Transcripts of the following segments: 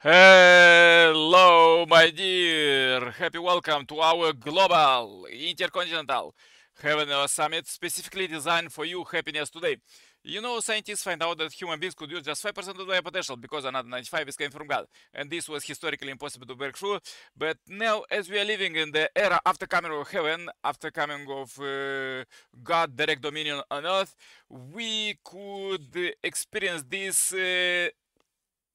Hello, my dear. Happy welcome to our global intercontinental Heaven Summit, specifically designed for you happiness today. You know, scientists find out that human beings could use just 5% of their potential because another 95 is coming from God. And this was historically impossible to break through. But now, as we are living in the era after coming of heaven, after coming of uh, God direct dominion on earth, we could experience this uh,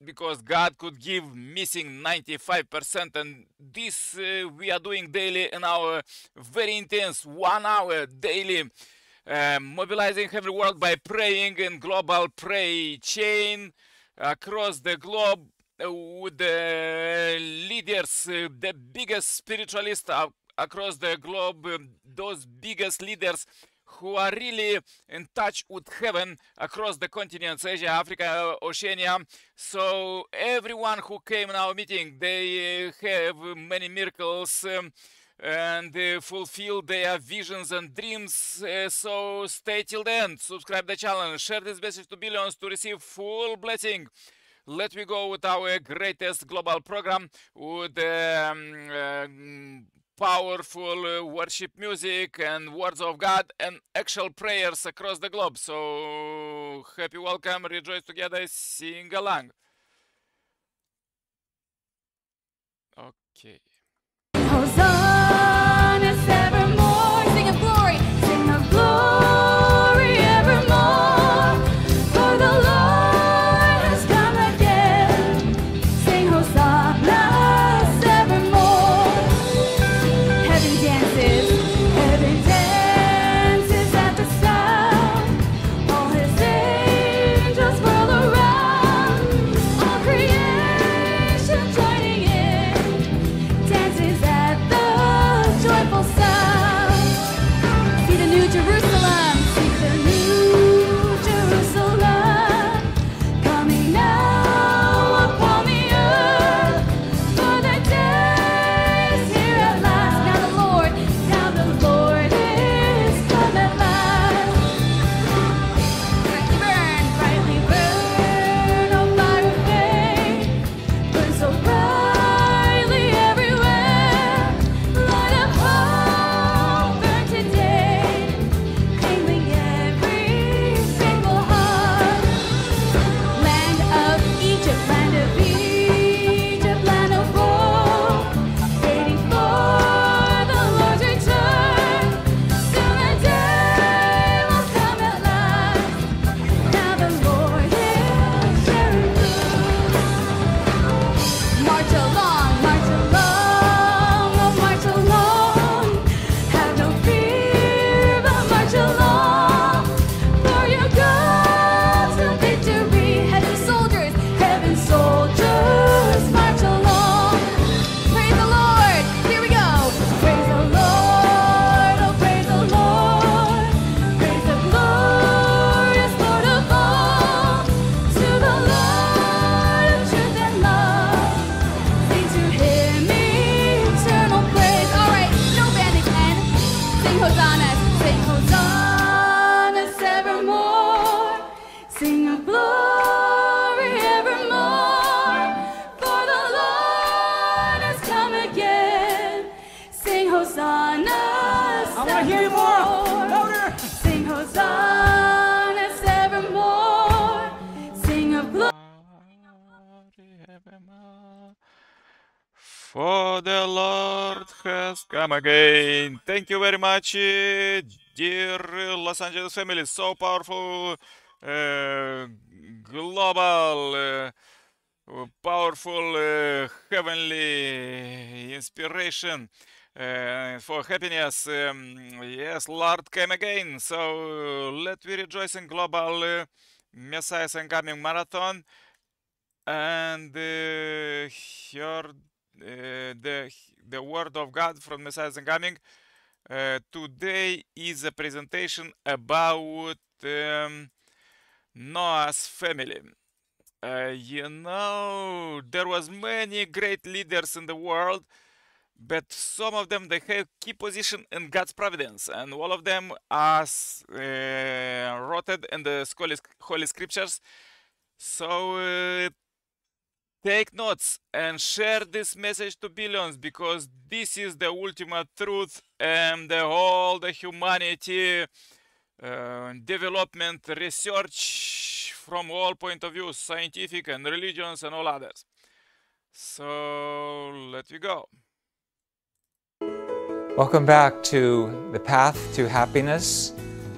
because God could give missing 95% and this uh, we are doing daily in our very intense one hour daily uh, mobilizing every world by praying in global pray chain across the globe uh, with the leaders uh, the biggest spiritualists across the globe um, those biggest leaders who are really in touch with heaven across the continents Asia, Africa, Oceania. So everyone who came in our meeting, they have many miracles. Um, and uh, fulfill their visions and dreams. Uh, so stay till the end, subscribe the channel, share this message to billions to receive full blessing. Let me go with our greatest global program with um, uh, powerful uh, worship music and words of God and actual prayers across the globe. So happy welcome, rejoice together, sing along. Okay. Come again. Thank you very much, dear Los Angeles family. So powerful, uh, global, uh, powerful, uh, heavenly inspiration. Uh, for happiness. Um, yes, Lord came again. So let me rejoice in global uh, Messiah's coming marathon and uh, hear uh, the the word of God from Messiah's coming. Uh, today is a presentation about um, Noah's family. Uh, you know, there was many great leaders in the world, but some of them they have key position in God's providence, and all of them are uh, in the Holy Scriptures. So uh, take notes and share this message to billions because this is the ultimate truth and the whole the humanity uh, development research from all point of view scientific and religions and all others. So let we go. Welcome back to the path to happiness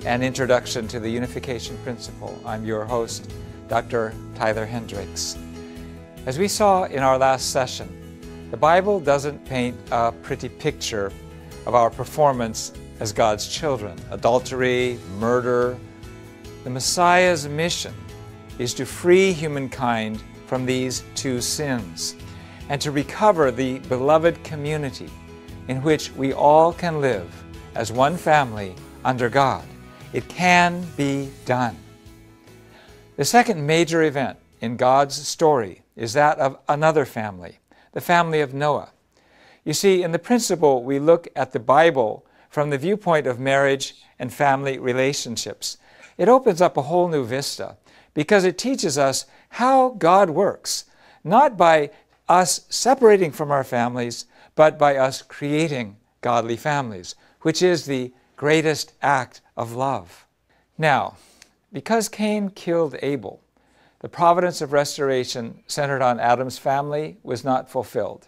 and introduction to the unification principle. I'm your host dr tyler hendricks as we saw in our last session, the Bible doesn't paint a pretty picture of our performance as God's children. Adultery, murder. The Messiah's mission is to free humankind from these two sins and to recover the beloved community in which we all can live as one family under God. It can be done. The second major event in God's story is that of another family, the family of Noah. You see, in the principle, we look at the Bible from the viewpoint of marriage and family relationships. It opens up a whole new vista because it teaches us how God works, not by us separating from our families, but by us creating godly families, which is the greatest act of love. Now, because Cain killed Abel, the providence of restoration centered on Adam's family was not fulfilled.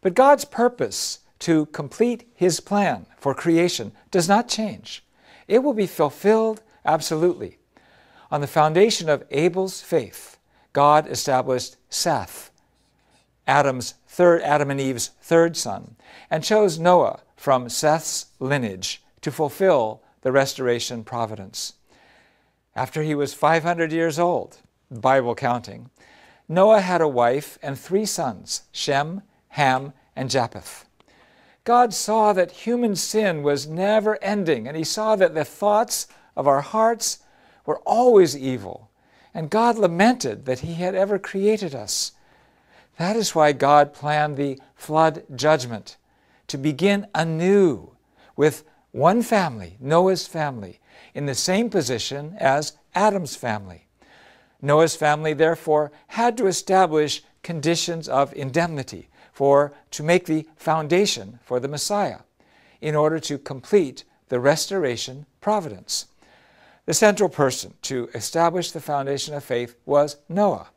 But God's purpose to complete his plan for creation does not change. It will be fulfilled absolutely. On the foundation of Abel's faith, God established Seth, Adam's third Adam and Eve's third son, and chose Noah from Seth's lineage to fulfill the restoration providence. After he was 500 years old, Bible counting, Noah had a wife and three sons, Shem, Ham, and Japheth. God saw that human sin was never ending, and he saw that the thoughts of our hearts were always evil. And God lamented that he had ever created us. That is why God planned the flood judgment to begin anew with one family, Noah's family, in the same position as Adam's family. Noah's family, therefore, had to establish conditions of indemnity for to make the foundation for the Messiah in order to complete the restoration providence. The central person to establish the foundation of faith was Noah.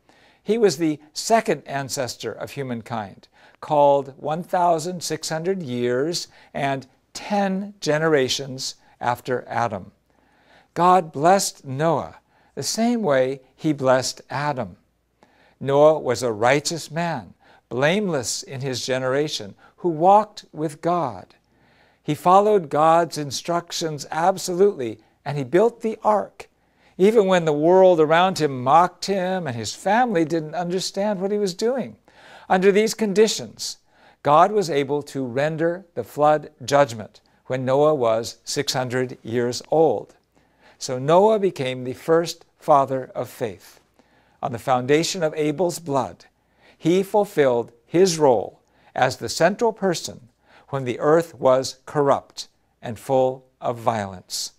He was the second ancestor of humankind, called 1,600 years and 10 generations after Adam. God blessed Noah the same way he blessed Adam. Noah was a righteous man, blameless in his generation, who walked with God. He followed God's instructions absolutely, and he built the ark. Even when the world around him mocked him and his family didn't understand what he was doing. Under these conditions, God was able to render the flood judgment when Noah was 600 years old. So Noah became the first father of faith. On the foundation of Abel's blood, he fulfilled his role as the central person when the earth was corrupt and full of violence.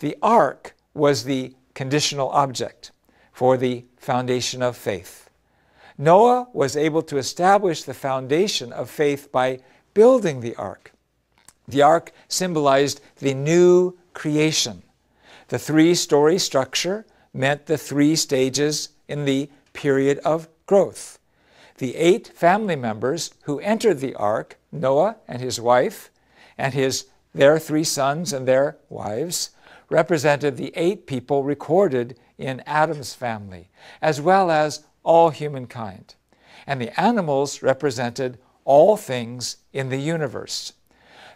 The ark was the conditional object for the foundation of faith. Noah was able to establish the foundation of faith by building the ark. The ark symbolized the new creation. The three story structure meant the three stages in the period of growth. The eight family members who entered the ark, Noah and his wife, and his their three sons and their wives, represented the eight people recorded in Adam's family, as well as all humankind. And the animals represented all things in the universe.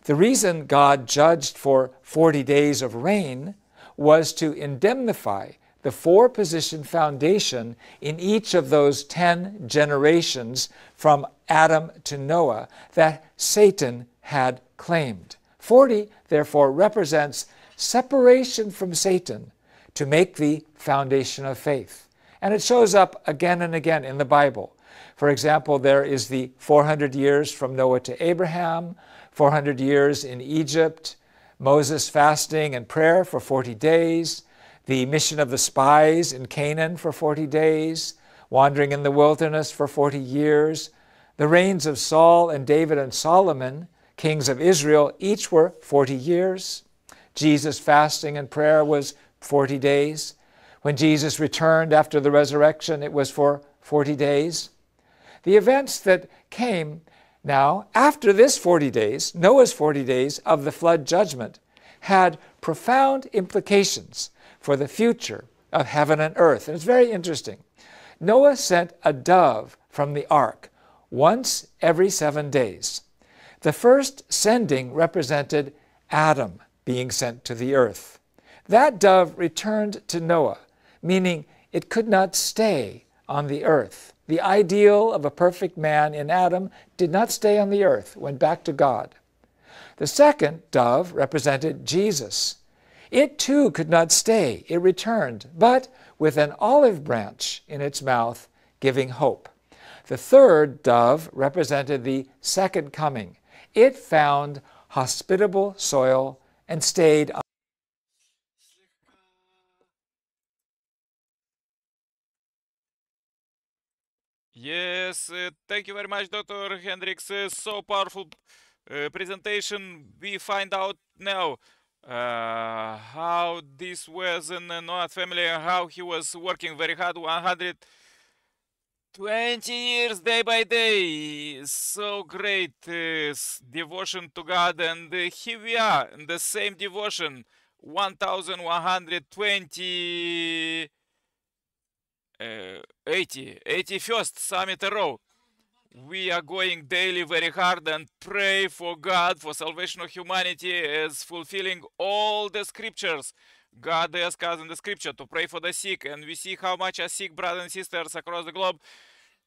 The reason God judged for 40 days of rain was to indemnify the four position foundation in each of those 10 generations from Adam to Noah that Satan had claimed. 40, therefore, represents separation from Satan to make the foundation of faith. And it shows up again and again in the Bible. For example, there is the 400 years from Noah to Abraham, 400 years in Egypt, Moses fasting and prayer for 40 days, the mission of the spies in Canaan for 40 days, wandering in the wilderness for 40 years. The reigns of Saul and David and Solomon, kings of Israel, each were 40 years. Jesus' fasting and prayer was 40 days. When Jesus returned after the resurrection, it was for 40 days. The events that came now after this 40 days, Noah's 40 days of the flood judgment, had profound implications for the future of heaven and earth. And it's very interesting. Noah sent a dove from the ark once every seven days. The first sending represented Adam being sent to the earth. That dove returned to Noah, meaning it could not stay on the earth. The ideal of a perfect man in Adam did not stay on the earth, went back to God. The second dove represented Jesus. It too could not stay, it returned, but with an olive branch in its mouth, giving hope. The third dove represented the second coming. It found hospitable soil and stayed Yes, uh, thank you very much, Dr. Hendricks. Uh, so powerful uh, presentation. We find out now uh, how this was in the Noah family how he was working very hard 120 years day by day. So great uh, devotion to God, and uh, here we are in the same devotion 1120 uh, 80, 81st summit a row. We are going daily very hard and pray for God, for salvation of humanity as fulfilling all the scriptures. God asks us in the scripture to pray for the sick, and we see how much are sick brothers and sisters across the globe.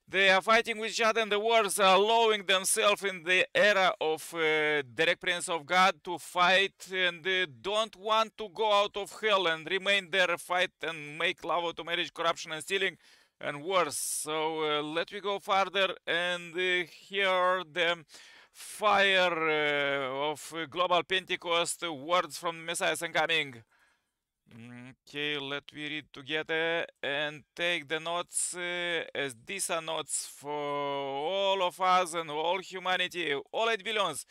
They are fighting with each other and the wars, are allowing themselves in the era of uh, direct presence of God to fight and uh, don't want to go out of hell and remain there, fight and make love to marriage, corruption and stealing and worse. So uh, let me go further and uh, hear the fire uh, of global Pentecost words from Messiah and coming. Okay, let me read together and take the notes uh, as these are notes for all of us and all humanity. All 8 billions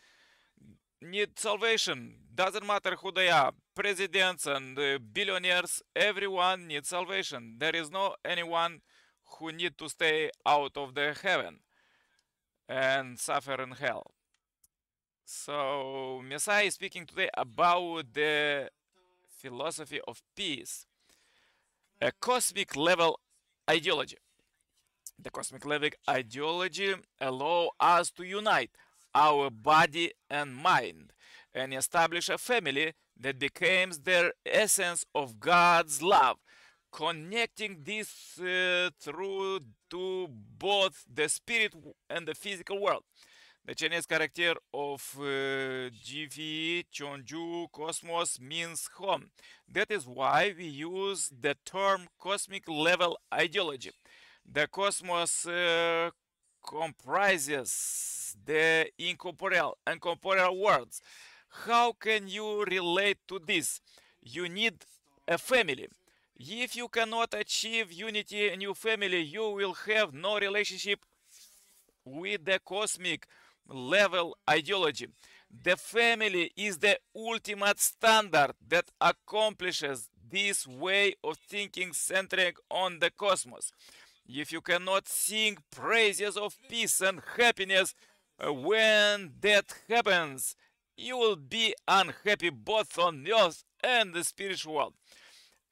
need salvation. Doesn't matter who they are, presidents and uh, billionaires, everyone needs salvation. There is no anyone who need to stay out of the heaven and suffer in hell. So Messiah is speaking today about the philosophy of peace, a cosmic level ideology. The cosmic level ideology allow us to unite our body and mind and establish a family that becomes the essence of God's love, connecting this uh, through to both the spirit and the physical world. The Chinese character of uh, GV, Chonju, cosmos means home. That is why we use the term cosmic level ideology. The cosmos uh, comprises the incorporeal and corporeal worlds. How can you relate to this? You need a family. If you cannot achieve unity in your family, you will have no relationship with the cosmic level ideology. The family is the ultimate standard that accomplishes this way of thinking centering on the cosmos. If you cannot sing praises of peace and happiness uh, when that happens, you will be unhappy both on earth and the spiritual world.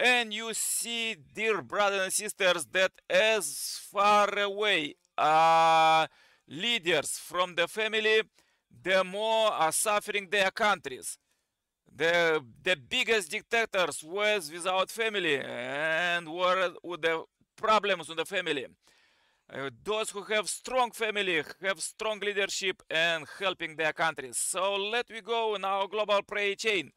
And you see, dear brothers and sisters, that as far away are leaders from the family, the more are suffering their countries. The, the biggest dictators was without family and were with the problems in the family. Uh, those who have strong family have strong leadership and helping their countries. So let we go in our global prayer chain.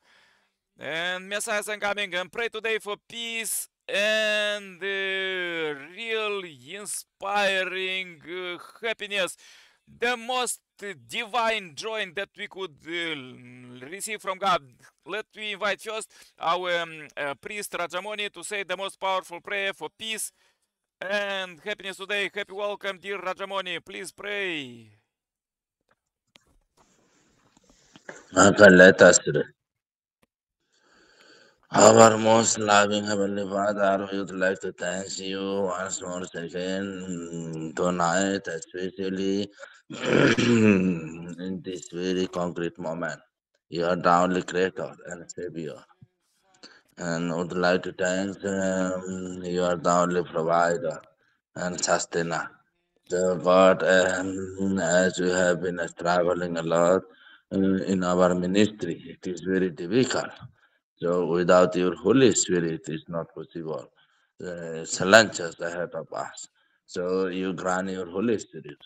And Messiah is coming and pray today for peace and uh, real inspiring uh, happiness, the most divine joy that we could uh, receive from God. Let me invite first our um, uh, priest Rajamoni to say the most powerful prayer for peace and happiness today. Happy welcome, dear Rajamoni. Please pray. Our most loving Heavenly Father, we would like to thank you once more again tonight, especially in this very concrete moment. You are the only creator and savior. And would like to thank um, you are the only provider and sustainer. So God, um, as we have been traveling a lot uh, in our ministry, it is very difficult. So without your Holy Spirit, it's not possible. Of us. So you grant your Holy Spirit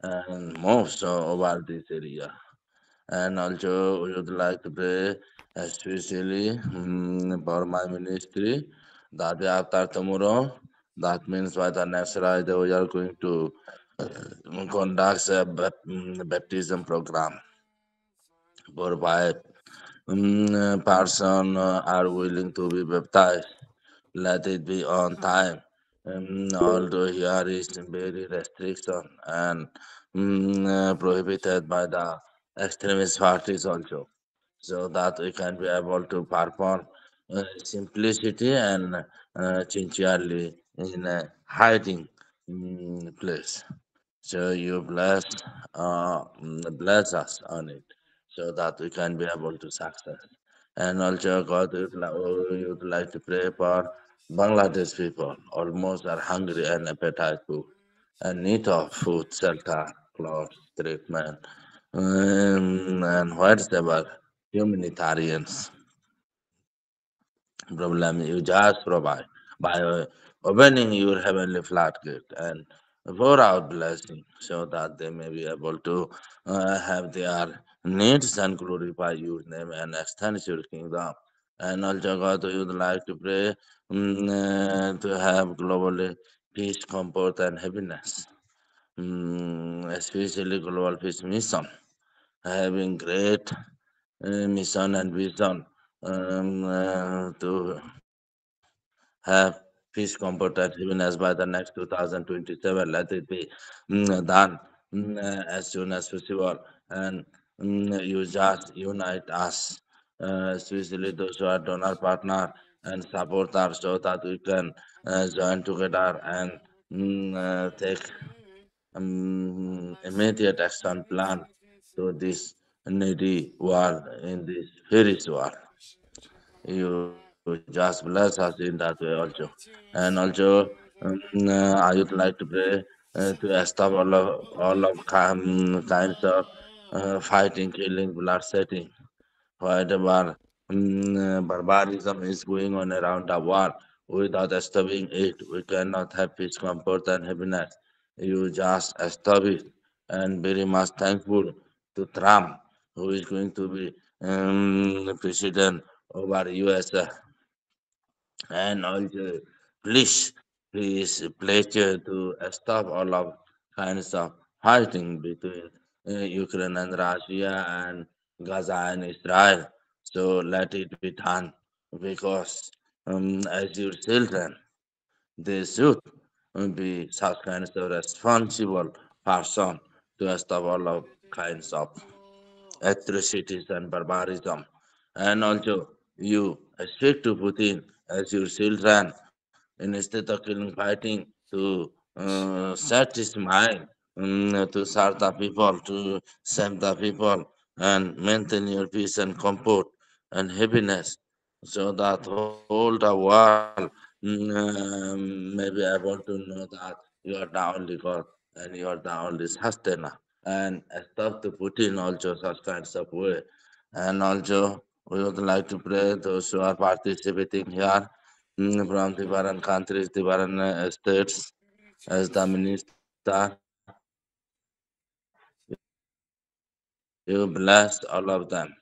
and move so over this area. And also we would like to pray especially um, for my ministry, that after tomorrow, that means by the next Friday we are going to uh, conduct a mm, baptism program for five um, person uh, are willing to be baptized. Let it be on time. Um, although here is very restriction and um, uh, prohibited by the extremist parties also, so that we can be able to perform uh, simplicity and uh, sincerely in a hiding um, place. So you bless, uh, bless us on it, so that we can be able to success. And also, God, we would li- would like to pray for Bangladesh people. Almost are hungry and appetiteful, and need of food, shelter, clothes, treatment, um, and whatever humanitarians problem you just provide by opening your heavenly floodgate and pour out blessing so that they may be able to uh, have their needs and glorify your name and extend your kingdom. And also, God, we would like to pray mm, uh, to have globally peace, comfort, and happiness, mm, especially Global Peace Mission, having great uh, mission and vision. Um, uh, to have peace comfort, and happiness by the next 2027 let it be mm, done mm, uh, as soon as possible. And you just unite us uh, especially those who are donor partner and supporter so that we can uh, join together and uh, take um, immediate action plan to this needy world in this fierce world you just bless us in that way also. And also, um, uh, I would like to pray uh, to stop all of all of kind, kinds of uh, fighting, killing, blood setting, whatever um, uh, barbarism is going on around the world. Without stopping it, we cannot have peace, comfort, and happiness. You just stop it, and very much thankful to Trump, who is going to be um, president over USA and also please please pleasure to stop all of kinds of fighting between Ukraine and Russia and Gaza and Israel. So let it be done because um, as your children, they should be such kinds of responsible person to stop all of kinds of atrocities and barbarism. And also, you speak to Putin as your children instead of killing, fighting to uh, set his mind um, to serve the people, to save the people, and maintain your peace and comfort and happiness, so that whole the world mm, um, may be able to know that you are the only God and you are the only sustainer. And stop to put in also such kinds of way. And also, we would like to pray those who are participating here mm, from different countries, different uh, states, as the minister. You bless all of them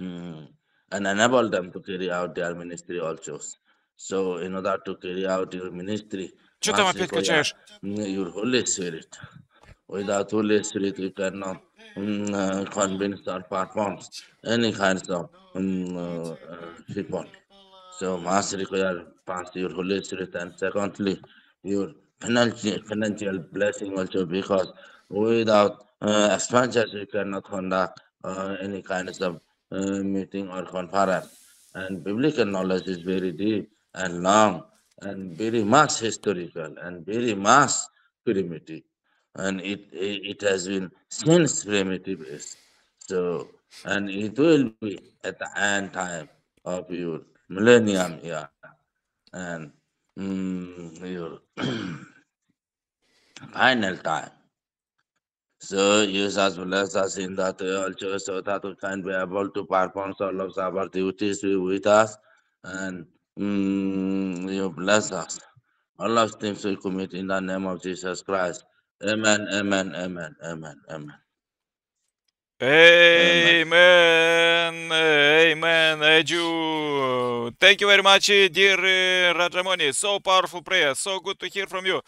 mm, and enable them to carry out their ministry also. So, in order to carry out your ministry, Что там must опять require качаешь? mm, your Holy Spirit. Without Holy Spirit, we cannot mm, uh, convince or perform any kinds of mm, uh, uh, people. So must require first your Holy Spirit, and secondly, your financial financial blessing also because without uh, expenses you cannot conduct uh, any kinds of uh, meeting or conference. And biblical knowledge is very deep and long and very much historical and very much primitive. And it, it, has been since primitive. So, and it will be at the end time of your millennium here. And mm, your final time. So use as well as us in that way also so that we can be able to perform all of our duties with us and mm, you bless us. All of things we commit in the name of Jesus Christ. Amen, amen, amen, amen, amen. Amen, amen, Edu. Thank you very much, dear uh, Rajamoni. So powerful prayer. So good to hear from you.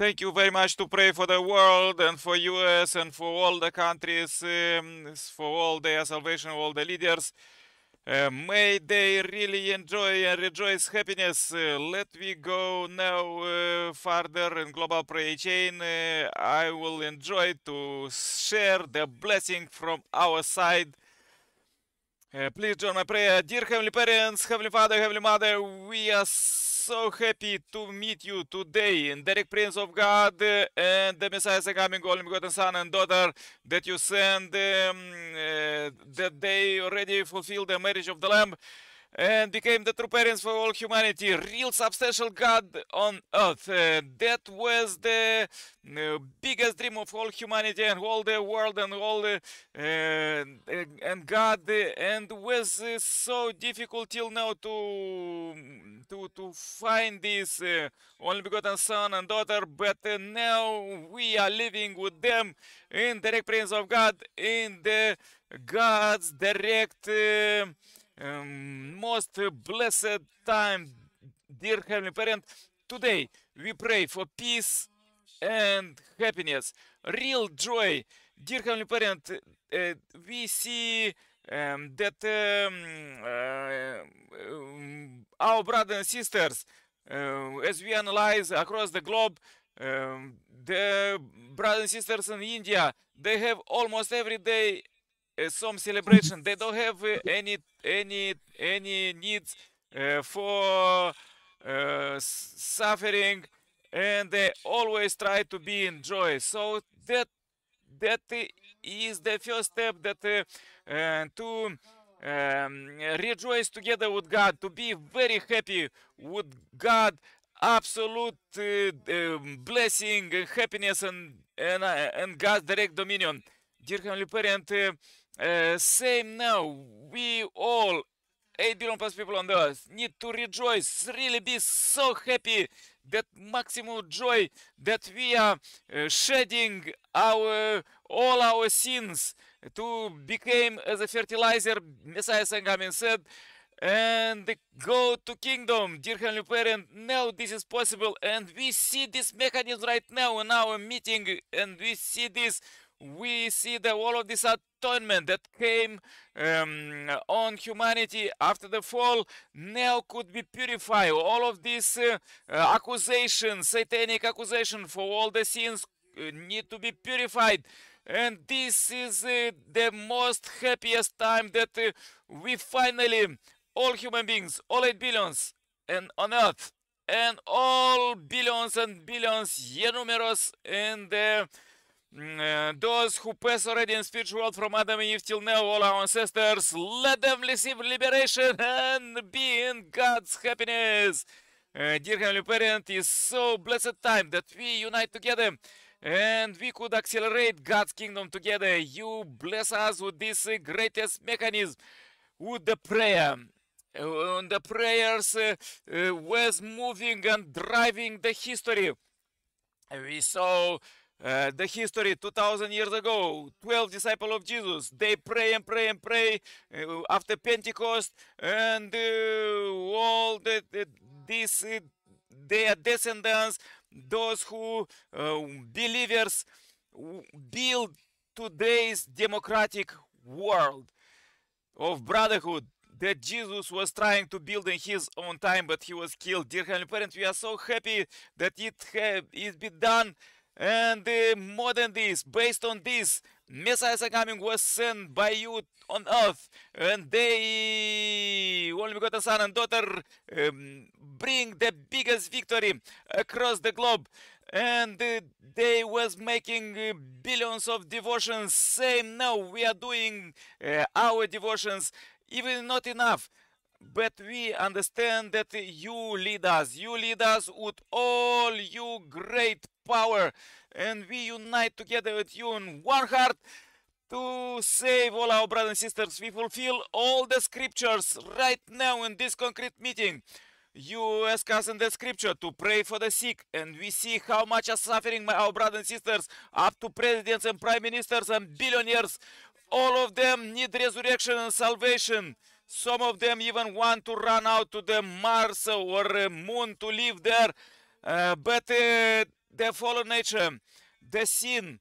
Thank you very much to pray for the world and for US and for all the countries, um, for all their salvation, all the leaders. Uh, may they really enjoy and rejoice happiness. Uh, let me go now uh, further in global prayer chain. Uh, I will enjoy to share the blessing from our side. Uh, please join my prayer. Dear Heavenly Parents, Heavenly Father, Heavenly Mother, we are so happy to meet you today in direct presence of God uh, and the Messiah coming, only begotten Son and Daughter that you send um, uh, that they already fulfilled the marriage of the Lamb and became the true parents for all humanity, real substantial God on earth. Uh, that was the uh, biggest dream of all humanity and all the world and all the uh, and God and was uh, so difficult till now to to to find this uh, only begotten son and daughter, but uh, now we are living with them in direct presence of God in the God's direct um, most blessed time, dear Heavenly Parent. Today we pray for peace and happiness, real joy. Dear Heavenly Parent, uh, we see um, that um, uh, our brothers and sisters, uh, as we analyze across the globe, um, the brothers and sisters in India, they have almost every day some celebration. They don't have any any any needs for suffering, and they always try to be in joy. So that that is the first step that uh, to um, rejoice together with God, to be very happy with God, absolute uh, blessing, happiness, and and, uh, and God's direct dominion. Dear Heavenly Parent, uh, same now. We all, 8 billion plus people on the earth, need to rejoice, really be so happy that maximum joy that we are uh, shedding our all our sins to become as a fertilizer messiah sangamin said and go to kingdom dear heavenly parent now this is possible and we see this mechanism right now in our meeting and we see this we see the all of this atonement that came um, on humanity after the fall now could be purified. All of these uh, uh, accusations, satanic accusation for all the sins uh, need to be purified. And this is uh, the most happiest time that we finally, all human beings, all 8 billions and on earth, and all billions and billions, numerous in the those who pass already in spiritual world from Adam and Eve till now, all our ancestors, let them receive liberation and be in God's happiness. Uh, dear Heavenly Parent, is so blessed time that we unite together and we could accelerate God's kingdom together. You bless us with this greatest mechanism, with the prayer. Uh, the prayers uh, uh, was moving and driving the history. We saw uh, the history 2000 years ago 12 disciples of jesus they pray and pray and pray uh, after pentecost and uh, all the, the these uh, their descendants those who uh, believers build today's democratic world of brotherhood that Jesus was trying to build in his own time, but he was killed. Dear Heavenly Parents, we are so happy that it has it be done. And uh, more than this, based on this, Messiah coming was sent by you on earth, and they, only begotten son and daughter, um, bring the biggest victory across the globe. And uh, they was making uh, billions of devotions. Same now, we are doing uh, our devotions, even not enough. But we understand that you lead us. You lead us with all you great power, and we unite together with you in one heart to save all our brothers and sisters. We fulfill all the scriptures right now in this concrete meeting. You ask us in the scripture to pray for the sick, and we see how much are suffering our brothers and sisters, up to presidents and prime ministers and billionaires. All of them need resurrection and salvation. Some of them even want to run out to the Mars or uh, moon to live there. Uh, but uh, the fallen nature, the sin,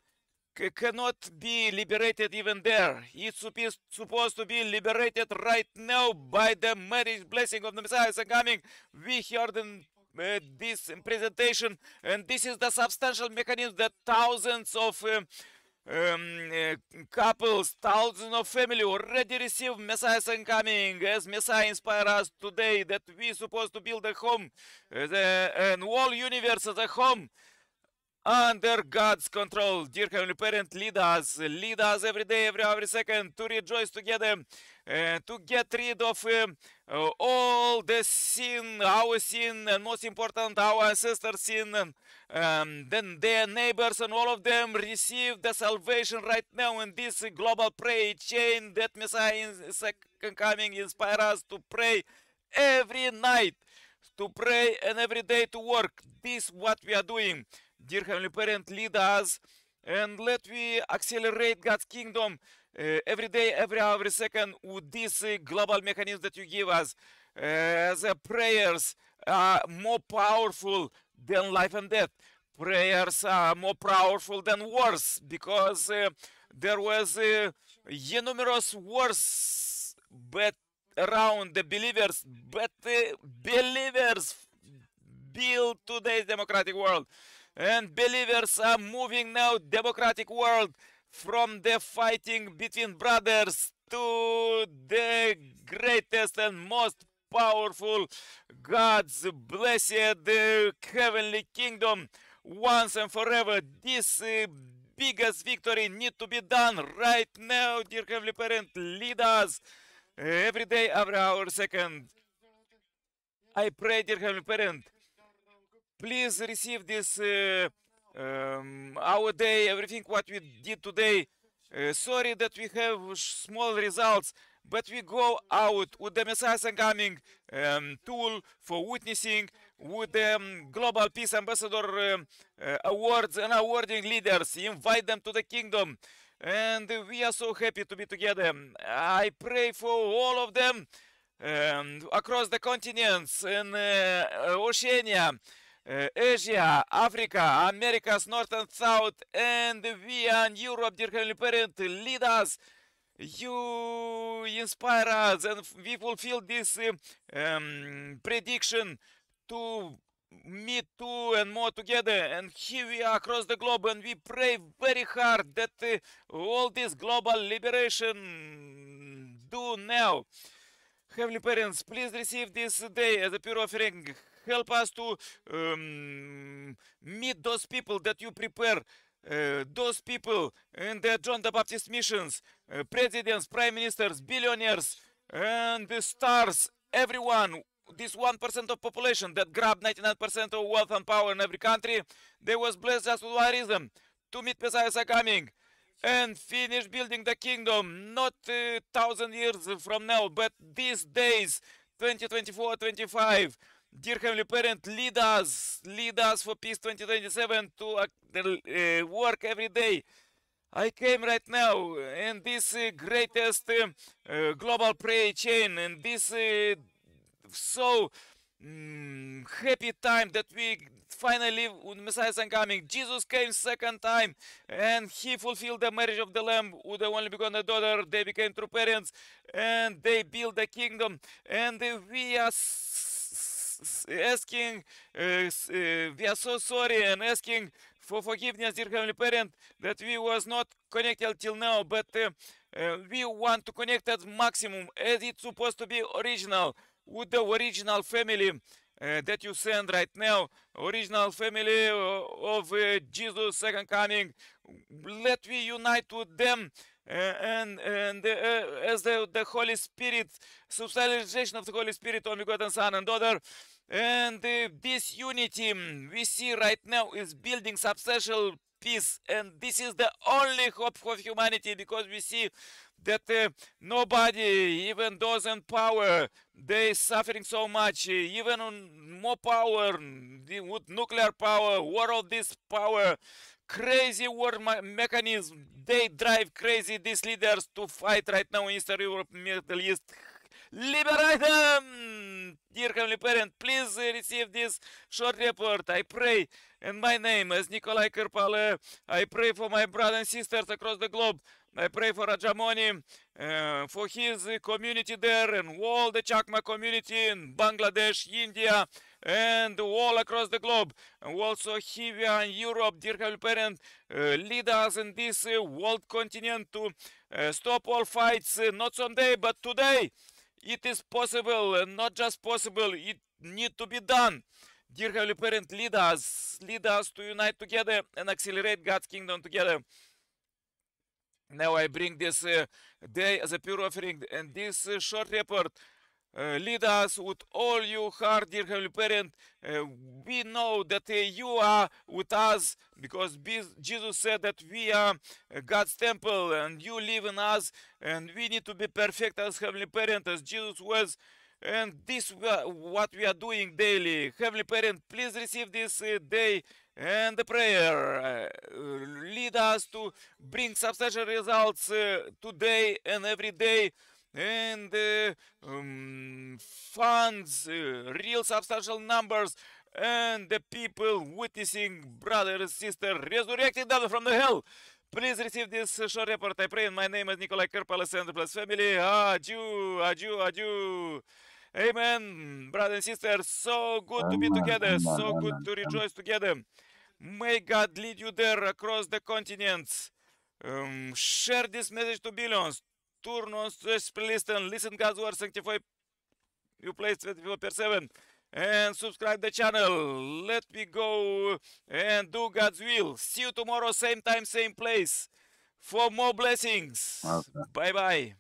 cannot be liberated even there. It's supposed to be liberated right now by the marriage blessing of the Messiah coming. We heard in uh, this presentation, and this is the substantial mechanism that thousands of uh, um, couples, thousands of family already receive Messiah coming as Messiah inspire us today that we supposed to build a home, the, an whole universe as a home under God's control. Dear Heavenly Parent, lead us, lead us every day, every every second to rejoice together, to get rid of uh, all the sin, our sin, and most important, our ancestors' sin, and um, then their neighbors and all of them receive the salvation right now in this global prayer chain that Messiah is coming inspire us to pray every night, to pray and every day to work. This what we are doing. Dear Heavenly Parent, lead us and let we accelerate God's kingdom uh, every day, every hour, every second with this uh, global mechanism that you give us. Uh, as prayers are more powerful than life and death. Prayers are more powerful than wars because uh, there was uh, numerous wars but around the believers, but uh, believers build today's democratic world and believers are moving now democratic world from the fighting between brothers to the greatest and most powerful God's blessed uh, heavenly kingdom once and forever. This uh, biggest victory need to be done right now, dear Heavenly Parent. Lead us every day, every hour, second. I pray, dear Heavenly Parent, please receive this uh, um, our day, everything what we did today. Uh, sorry that we have small results, but we go out with the Messiah coming um, tool for witnessing with the um, Global Peace Ambassador uh, Awards and awarding leaders, invite them to the kingdom. And we are so happy to be together. I pray for all of them across the continents in uh, Oceania, uh, Asia, Africa, Americas, North and South, and we and Europe, dear Heavenly Parent, lead us. You inspire us, and we fulfill this um, prediction to meet two and more together. And here we are across the globe, and we pray very hard that uh, all this global liberation do now. Heavenly Parents, please receive this day as a pure offering help us to um, meet those people that you prepare uh, those people in the John the Baptist missions, uh, presidents, prime ministers, billionaires, and the stars, everyone, this 1% of population that grabbed 99% of wealth and power in every country, they was blessed just with one reason, to meet Messiah coming and finish building the kingdom, not uh, thousand years from now, but these days, 2024, 25, Dear Heavenly Parent, lead us, lead us for Peace 2027 to uh, uh, work every day. I came right now in this uh, greatest uh, uh global prayer chain, and this uh, so mm, happy time that we finally with Messiah son coming. Jesus came second time and he fulfilled the marriage of the Lamb with the only begotten daughter. They became true parents and they built the kingdom. And we are asking, uh, we are so sorry and asking for forgiveness, dear Heavenly Parent, that we was not connected till now, but uh, uh, we want to connect at maximum as it's supposed to be original with the original family uh, that you send right now, original family of uh, Jesus' second coming. Let we unite with them uh, and and uh, as the, the Holy Spirit, substantialization of the Holy Spirit, only God and Son and Daughter, and this unity we see right now is building substantial peace. And this is the only hope for humanity because we see that uh, nobody even those in power they suffering so much. Even more power with nuclear power war of this power crazy war mechanism they drive crazy these leaders to fight right now in eastern europe middle east liberate them dear heavenly parent please receive this short report i pray in my name as Nikolai Cirpala. I pray for my brothers and sisters across the globe. I pray for Rajamoni, uh, for his community there and all the Chakma community in Bangladesh, India, and all across the globe. Also here in Europe, dear Heavenly Parent, uh, lead us in this uh, world continent to uh, stop all fights, uh, not someday, but today. It is possible, and not just possible, it need to be done. Dear Heavenly Parent, lead us, lead us to unite together and accelerate God's kingdom together. Now I bring this uh, day as a pure offering and this uh, short report. Uh, lead us with all your heart, dear Heavenly Parent. Uh, we know that uh, you are with us because Jesus said that we are God's temple and you live in us, and we need to be perfect as Heavenly Parent, as Jesus was and this what we are doing daily. Heavenly Parent, please receive this day and the prayer. Lead us to bring substantial results today and every day and uh, um, funds, uh, real substantial numbers and the people witnessing brother and sister resurrected down from the hell. Please receive this short report. I pray in my name is Nikolai Cirpala's and plus family. Aju, aju, aju. Amen, brothers and sisters. So good to be together. So good to rejoice together. May God lead you there across the continents. Um, share this message to billions. Turn on this playlist and listen God's word. Sanctify you place 24 per 7 and subscribe the channel. Let me go and do God's will. See you tomorrow, same time, same place for more blessings. Okay. Bye bye.